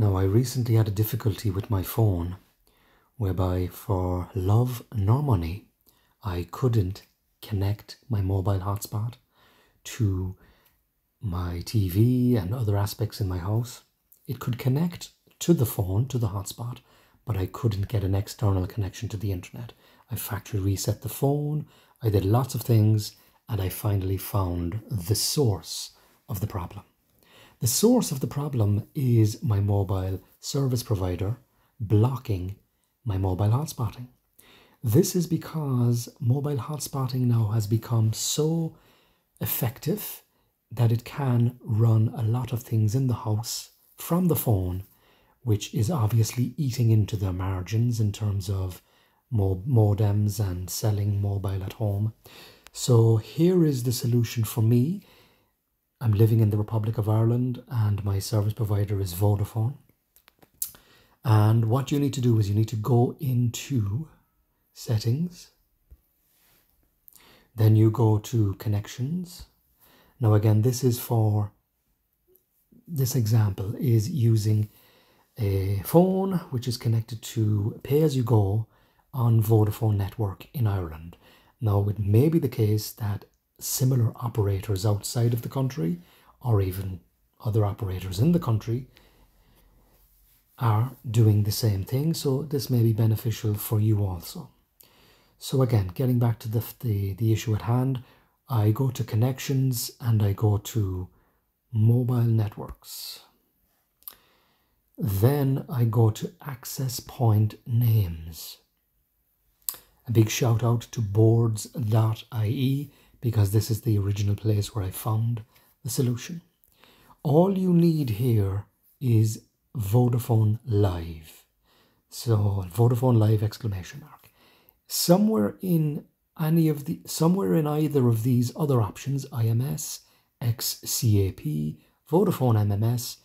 Now, I recently had a difficulty with my phone whereby, for love nor money, I couldn't connect my mobile hotspot to my TV and other aspects in my house. It could connect to the phone, to the hotspot, but I couldn't get an external connection to the internet. I factory reset the phone, I did lots of things, and I finally found the source of the problem. The source of the problem is my mobile service provider blocking my mobile hotspotting. This is because mobile hotspotting now has become so effective that it can run a lot of things in the house from the phone, which is obviously eating into the margins in terms of modems and selling mobile at home. So here is the solution for me I'm living in the Republic of Ireland and my service provider is Vodafone. And what you need to do is you need to go into settings. Then you go to connections. Now again, this is for, this example is using a phone which is connected to pay-as-you-go on Vodafone network in Ireland. Now it may be the case that similar operators outside of the country or even other operators in the country are doing the same thing. So this may be beneficial for you also. So again, getting back to the, the, the issue at hand, I go to connections and I go to mobile networks. Then I go to access point names. A big shout out to boards.ie because this is the original place where I found the solution. All you need here is Vodafone Live. So Vodafone Live exclamation mark. Somewhere in any of the somewhere in either of these other options, IMS, XCAP, Vodafone MMS,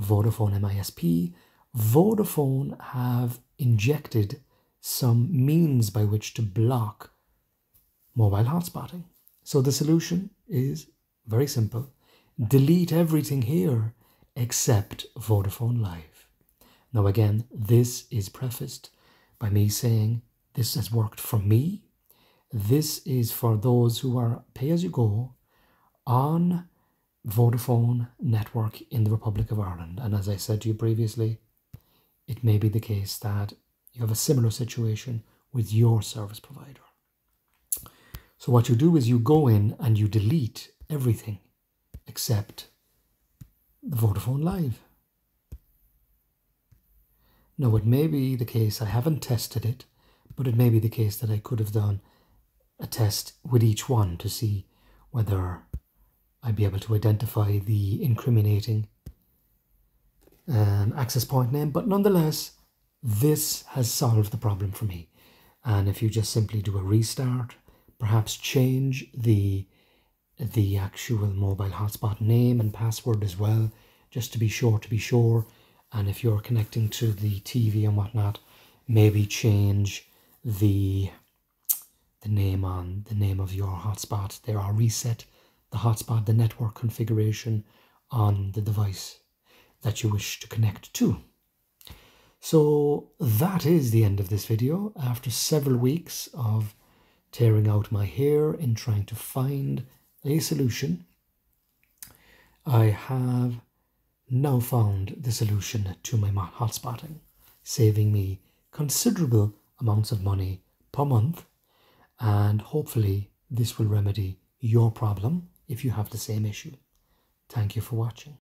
Vodafone MISP, Vodafone have injected some means by which to block mobile hotspotting. So the solution is very simple. Delete everything here except Vodafone Live. Now again, this is prefaced by me saying this has worked for me. This is for those who are pay-as-you-go on Vodafone network in the Republic of Ireland. And as I said to you previously, it may be the case that you have a similar situation with your service provider. So what you do is you go in and you delete everything except the Vodafone Live. Now it may be the case, I haven't tested it, but it may be the case that I could have done a test with each one to see whether I'd be able to identify the incriminating um, access point name. But nonetheless, this has solved the problem for me. And if you just simply do a restart perhaps change the the actual mobile hotspot name and password as well, just to be sure to be sure. And if you're connecting to the TV and whatnot, maybe change the the name on the name of your hotspot there or reset the hotspot, the network configuration on the device that you wish to connect to. So that is the end of this video after several weeks of tearing out my hair in trying to find a solution. I have now found the solution to my hotspotting, saving me considerable amounts of money per month, and hopefully this will remedy your problem if you have the same issue. Thank you for watching.